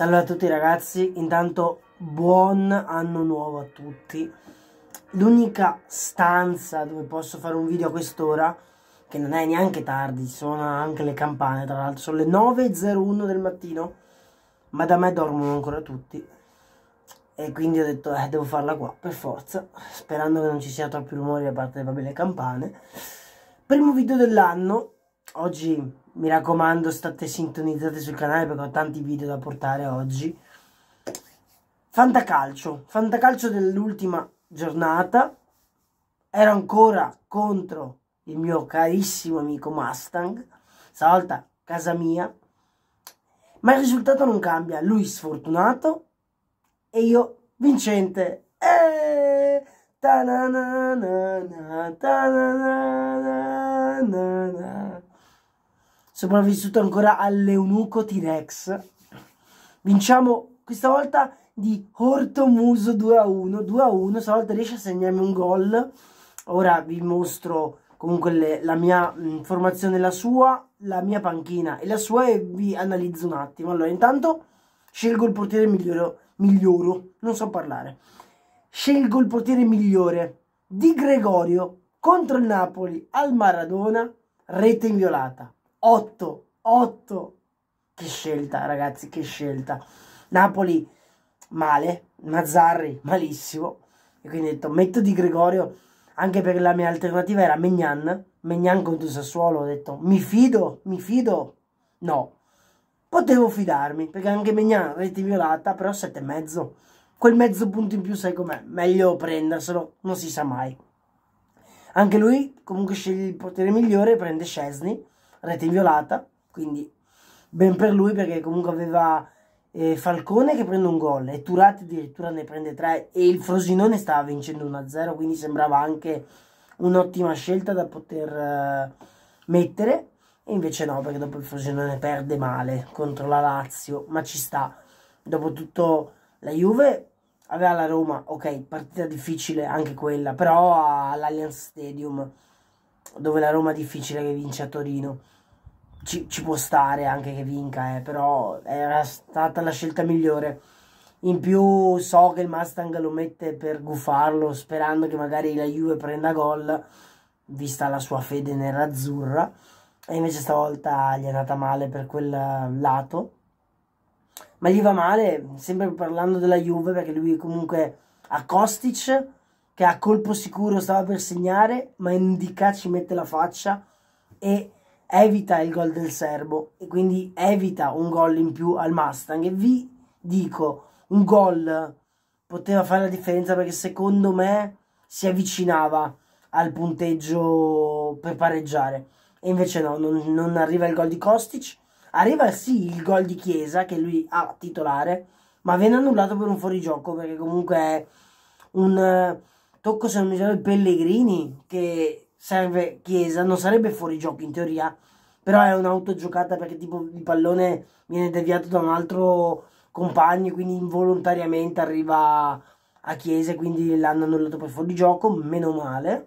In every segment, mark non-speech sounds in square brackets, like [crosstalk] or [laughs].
Salve a tutti ragazzi, intanto buon anno nuovo a tutti. L'unica stanza dove posso fare un video a quest'ora, che non è neanche tardi, sono anche le campane, tra l'altro sono le 9.01 del mattino, ma da me dormono ancora tutti. E quindi ho detto, eh, devo farla qua, per forza, sperando che non ci sia troppi rumori da parte delle campane. Primo video dell'anno, oggi mi raccomando state sintonizzati sul canale perché ho tanti video da portare oggi. Fantacalcio. Fantacalcio dell'ultima giornata. Ero ancora contro il mio carissimo amico Mustang. Stavolta casa mia. Ma il risultato non cambia. Lui sfortunato e io vincente. Eh, ta -na -na -na sopravvissuto ancora all'Eunuco T-Rex. Vinciamo questa volta di Ortomuso 2 a 1. 2 a 1, stavolta riesce a segnarmi un gol. Ora vi mostro comunque le, la mia mh, formazione, la sua, la mia panchina e la sua e vi analizzo un attimo. Allora, intanto scelgo il portiere migliore, miglioro, non so parlare. Scelgo il portiere migliore di Gregorio contro il Napoli al Maradona, rete inviolata. 8, 8. Che scelta, ragazzi, che scelta. Napoli male, Mazzarri malissimo. E quindi ho detto, metto di Gregorio, anche perché la mia alternativa era Megnan. Megnan contro Sassuolo, ho detto, mi fido, mi fido. No, potevo fidarmi, perché anche Megnan, rete violata, però 7,5. Quel mezzo punto in più, sai com'è? Meglio prenderselo, non si sa mai. Anche lui comunque sceglie il potere migliore, prende Scesni rete inviolata, quindi ben per lui perché comunque aveva eh, Falcone che prende un gol e Turati addirittura ne prende tre e il Frosinone stava vincendo 1-0, quindi sembrava anche un'ottima scelta da poter eh, mettere e invece no perché dopo il Frosinone perde male contro la Lazio, ma ci sta. Dopotutto la Juve aveva la Roma, ok, partita difficile anche quella, però all'Allianz Stadium dove la Roma è difficile che vince a Torino. Ci, ci può stare anche che vinca, eh, però era stata la scelta migliore. In più so che il Mustang lo mette per gufarlo, sperando che magari la Juve prenda gol, vista la sua fede nerazzurra. E invece stavolta gli è andata male per quel lato. Ma gli va male, sempre parlando della Juve, perché lui comunque a Kostic che a colpo sicuro stava per segnare, ma Indica ci mette la faccia e evita il gol del serbo e quindi evita un gol in più al Mustang. E vi dico, un gol poteva fare la differenza perché secondo me si avvicinava al punteggio per pareggiare. E invece no, non, non arriva il gol di Kostic. Arriva sì il gol di Chiesa che lui ha titolare, ma viene annullato per un fuorigioco perché comunque è un tocco se non mi sbaglio Pellegrini che serve Chiesa, non sarebbe fuori gioco in teoria, però è un'autogiocata perché tipo il pallone viene deviato da un altro compagno, quindi involontariamente arriva a Chiesa, quindi l'hanno annullato per fuori gioco, meno male.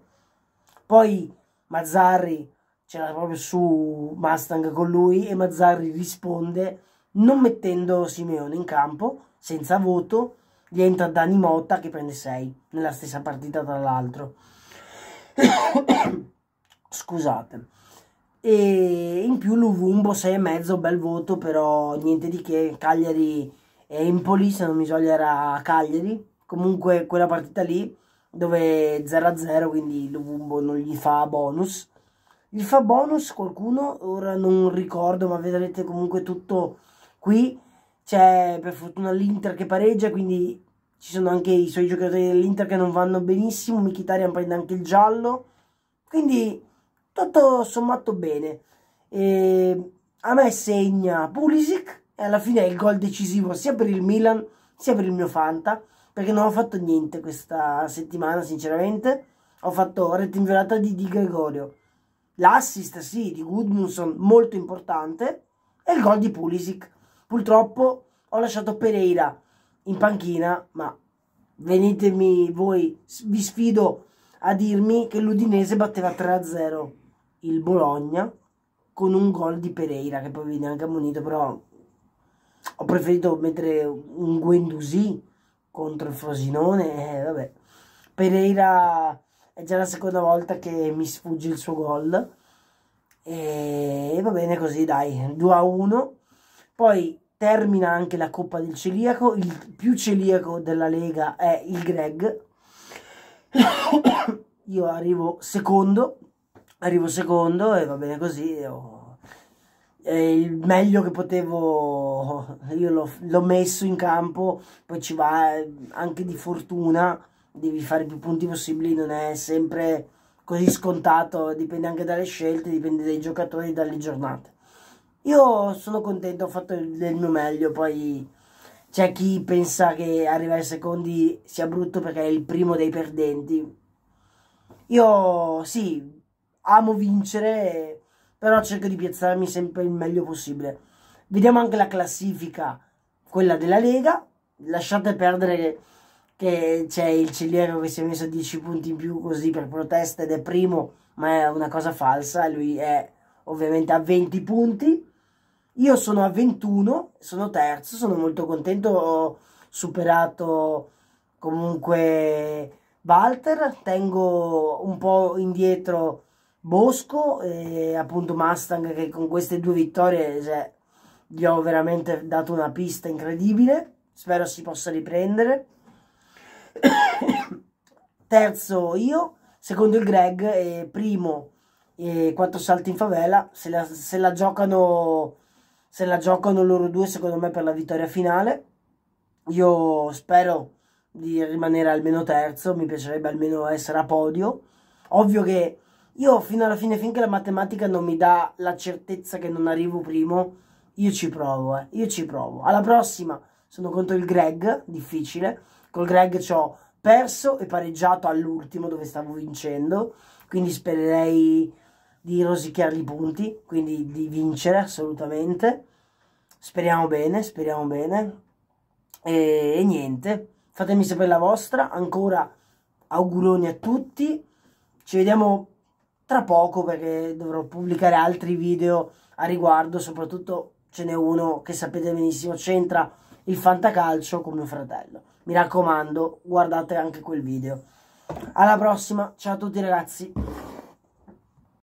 Poi Mazzarri c'era proprio su Mustang con lui e Mazzarri risponde non mettendo Simeone in campo, senza voto, gli entra Dani Motta che prende 6 nella stessa partita tra l'altro. [coughs] Scusate. E in più Luvumbo 6,5 bel voto però niente di che. Cagliari e Empoli se non mi sbaglio era Cagliari. Comunque quella partita lì dove 0-0 quindi Luvumbo non gli fa bonus. Gli fa bonus qualcuno? Ora non ricordo ma vedrete comunque tutto qui c'è per fortuna l'Inter che pareggia, quindi ci sono anche i suoi giocatori dell'Inter che non vanno benissimo, Mkhitaryan prende anche il giallo, quindi tutto sommato bene. E a me segna Pulisic e alla fine è il gol decisivo sia per il Milan sia per il mio Fanta, perché non ho fatto niente questa settimana sinceramente, ho fatto rete inviolata di Di Gregorio, l'assist sì di Goodmanson molto importante. E il gol di Pulisic Purtroppo ho lasciato Pereira in panchina, ma venitemi voi, vi sfido a dirmi che l'Udinese batteva 3-0 il Bologna con un gol di Pereira che poi viene anche ammonito, però ho preferito mettere un Guendouzi contro il Frosinone, eh, vabbè. Pereira è già la seconda volta che mi sfugge il suo gol. E va bene così, dai, 2 a 1. Poi termina anche la Coppa del Celiaco. Il più celiaco della Lega è il Greg. [coughs] Io arrivo secondo, arrivo secondo e va bene così. È il meglio che potevo, [laughs] io l'ho, messo in campo, poi ci va anche di fortuna, devi fare più punti possibili, non è sempre così scontato, dipende anche dalle scelte, dipende dai giocatori dalle giornate. Io sono contento, ho fatto del mio meglio, poi c'è chi pensa che arrivare ai secondi sia brutto perché è il primo dei perdenti. Io sì, amo vincere, però cerco di piazzarmi sempre il meglio possibile. Vediamo anche la classifica, quella della Lega. Lasciate perdere che c'è il Ciliero che si è messo 10 punti in più così per protesta ed è primo, ma è una cosa falsa. Lui è ovviamente a 20 punti. Io sono a 21, sono terzo, sono molto contento. Ho superato comunque Walter, tengo un po' indietro Bosco e appunto Mustang che con queste due vittorie cioè, gli ho veramente dato una pista incredibile spero si possa riprendere [coughs] terzo io secondo il Greg e primo e quattro salti in favela se la, se la giocano se la giocano loro due secondo me per la vittoria finale io spero di rimanere almeno terzo mi piacerebbe almeno essere a podio ovvio che io fino alla fine, finché la matematica non mi dà la certezza che non arrivo primo, io ci provo, eh. Io ci provo. Alla prossima sono contro il Greg, difficile. Col Greg ci ho perso e pareggiato all'ultimo dove stavo vincendo. Quindi spererei di rosicchiargli i punti, quindi di vincere assolutamente. Speriamo bene, speriamo bene. E, e niente, fatemi sapere la vostra. Ancora auguroni a tutti. Ci vediamo tra poco perché dovrò pubblicare altri video a riguardo, soprattutto ce n'è uno che sapete benissimo c'entra il fantacalcio con mio fratello. Mi raccomando, guardate anche quel video. Alla prossima, ciao a tutti ragazzi.